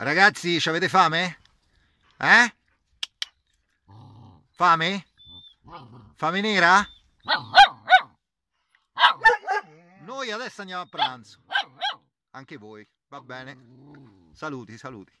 Ragazzi, ci avete fame? Eh? Fame? Fame nera? Noi adesso andiamo a pranzo. Anche voi, va bene? Saluti, saluti.